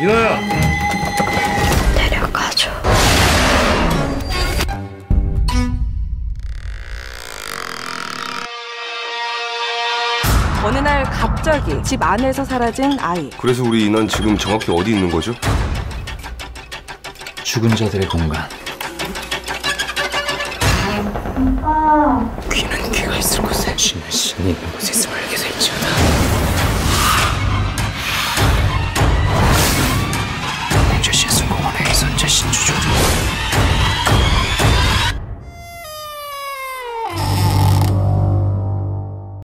이나야 데려가줘. 어느 날 갑자기 집 안에서 사라진 아이. 그래서 우리 인원 지금 정확히 어디 있는 거죠? 죽은 자들의 공간. 아. 귀는 귀가 있을 곳에, 신은 신이 있는 곳에 있음을